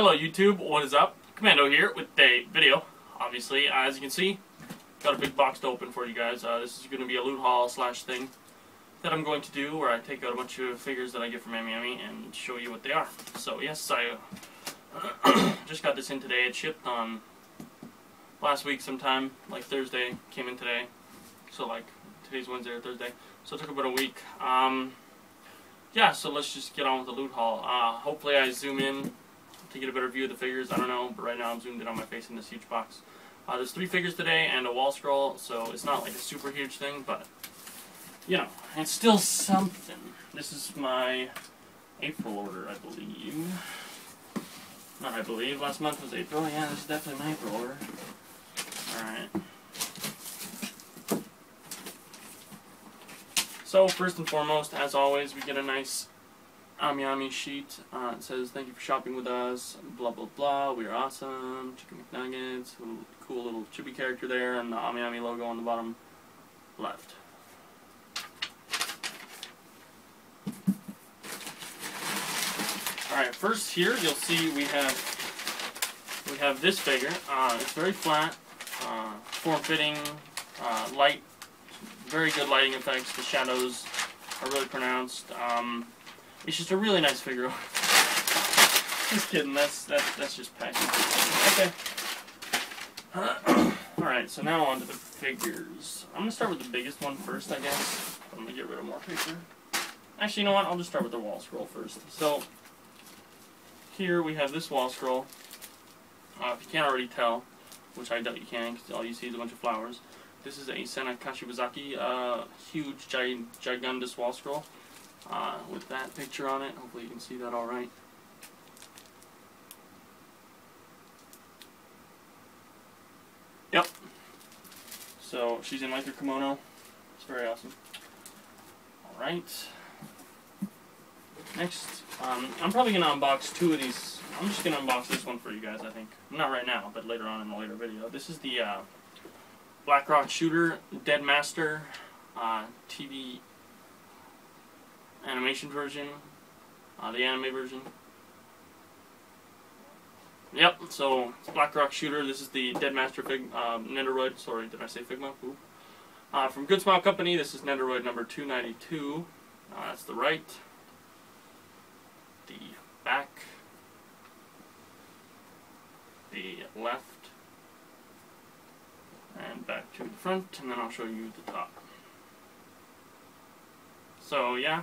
Hello YouTube, what is up? Kemando here with a video. Obviously, as you can see, got a big box to open for you guys. Uh, this is going to be a loot haul slash thing that I'm going to do where I take out a bunch of figures that I get from Amiami and show you what they are. So yes, I uh, just got this in today. It shipped on last week sometime, like Thursday, came in today. So like, today's Wednesday or Thursday. So it took about a week. Um, yeah, so let's just get on with the loot haul. Uh, hopefully I zoom in to get a better view of the figures. I don't know, but right now I'm zoomed in on my face in this huge box. Uh, there's three figures today and a wall scroll, so it's not like a super huge thing, but, you know, it's still something. This is my April order, I believe. Not I believe, last month was April. Yeah, this is definitely my April order. Alright. So, first and foremost, as always, we get a nice Amiami sheet. Uh, it says, thank you for shopping with us, blah blah blah, we are awesome, chicken McNuggets, little, cool little chibi character there, and the Amiami logo on the bottom left. Alright, first here you'll see we have we have this figure. Uh, it's very flat, uh, form-fitting, uh, light, very good lighting effects. The shadows are really pronounced. Um, it's just a really nice figure. just kidding. That's that's that's just packaging. Okay. All right. So now on to the figures. I'm gonna start with the biggest one first, I guess. I'm gonna get rid of more paper. Actually, you know what? I'll just start with the wall scroll first. So here we have this wall scroll. Uh, if you can't already tell, which I doubt you can, because all you see is a bunch of flowers. This is a Sena Kashiwazaki, uh, huge, gi gigundous wall scroll uh, with that picture on it. Hopefully you can see that all right. Yep. So she's in like her kimono. It's very awesome. All right. Next, um, I'm probably gonna unbox two of these. I'm just gonna unbox this one for you guys. I think not right now, but later on in a later video. This is the uh, Blackrock Shooter Dead Master uh, TV animation version, uh, the anime version. Yep, so it's Blackrock Shooter. This is the Dead Master Fig uh, Nendoroid. Sorry, did I say Figma? Ooh. Uh, from Good Smile Company, this is Nendoroid number 292. Uh, that's the right the back, the left, and back to the front, and then I'll show you the top. So yeah,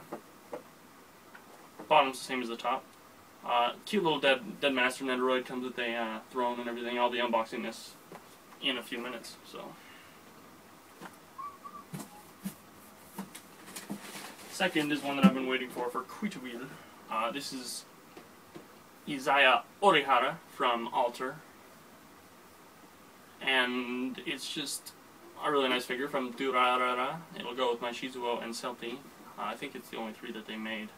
bottom's the same as the top. Uh, cute little dead dead master Nendoroid comes with a uh, throne and everything. I'll be unboxing this in a few minutes. So. Second is one that I've been waiting for for quite a while. Uh, this is Izaya Orihara from Alter. And it's just a really nice figure from Durarara. It'll go with my Shizuo and Celty. Uh, I think it's the only three that they made.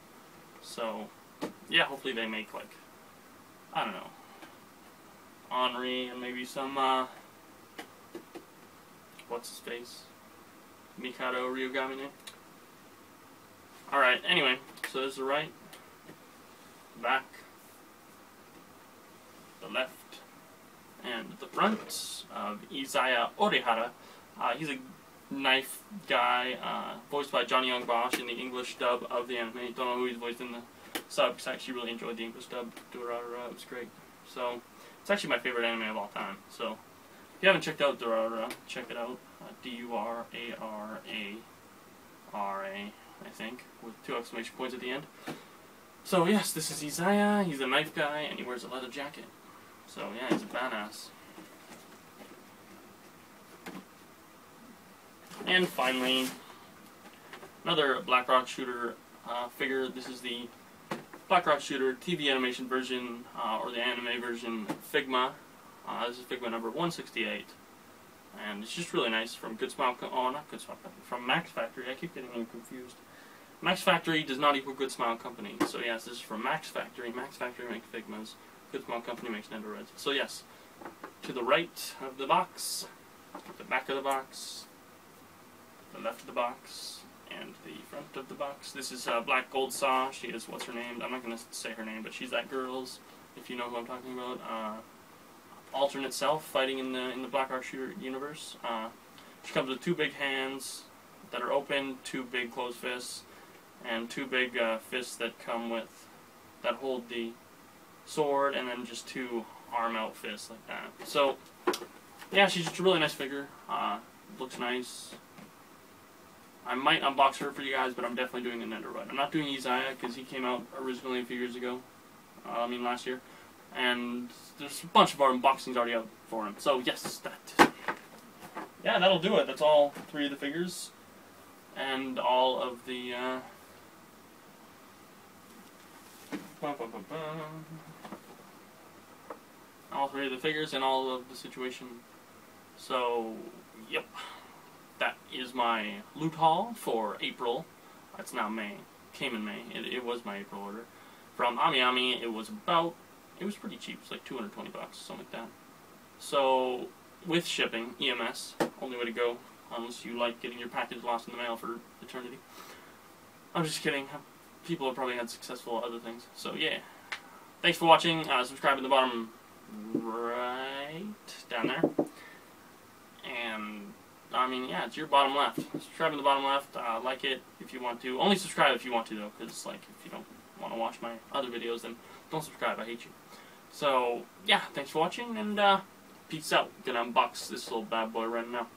So, yeah, hopefully they make, like, I don't know, Anri and maybe some, uh, what's his face? Mikado Ryugamine. Alright, anyway, so there's the right, back, the left, and the front of Izaya Orihara. Uh, he's a knife guy, uh, voiced by Johnny Yong Bosch in the English dub of the anime. Don't know who he's voiced in the sub, because I actually really enjoyed the English dub. Durarara, it was great. So, it's actually my favorite anime of all time. So, if you haven't checked out Durarara, check it out. Uh, D-U-R-A-R-A-R-A, I think, with two exclamation points at the end. So yes, this is Izaya. he's a knife guy, and he wears a leather jacket. So yeah, he's a badass. And finally, another Blackrock Shooter uh, figure. This is the Blackrock Shooter TV animation version, uh, or the anime version, Figma. Uh, this is Figma number 168. And it's just really nice from Good Smile, oh not Good Smile, from Max Factory. I keep getting them confused. Max Factory does not equal Good Smile Company. So yes, this is from Max Factory. Max Factory makes Figmas. Good Smile Company makes Nendoroids. So yes, to the right of the box, the back of the box, the left of the box, and the front of the box. This is uh, Black Gold Saw. She is, what's her name? I'm not going to say her name, but she's that girl's if you know who I'm talking about. Uh, alternate self fighting in the in the Black Rock Shooter universe. Uh, she comes with two big hands that are open, two big closed fists, and two big uh, fists that come with that hold the sword, and then just two arm out fists like that. So yeah, she's just a really nice figure. Uh, looks nice. I might unbox her for you guys, but I'm definitely doing a Nendoroid. I'm not doing Izaya because he came out originally a few years ago. Uh, I mean last year, and there's a bunch of our unboxings already out for him. So yes, that. Yeah, that'll do it. That's all three of the figures, and all of the. Uh, all three of the figures and all of the situation. So, yep. That is my loot haul for April. That's now May. Came in May. It, it was my April order. From AmiAmi, it was about, it was pretty cheap. It's like 220 bucks, something like that. So, with shipping, EMS, only way to go, unless you like getting your package lost in the mail for eternity. I'm just kidding. People have probably had successful other things. So, yeah. Thanks for watching. Uh, subscribe in the bottom right down there. And I mean, yeah, it's your bottom left. Subscribe in the bottom left. Uh, like it if you want to. Only subscribe if you want to, though, because like if you don't want to watch my other videos, then don't subscribe. I hate you. So yeah, thanks for watching, and uh, peace out. Gonna unbox this little bad boy right now.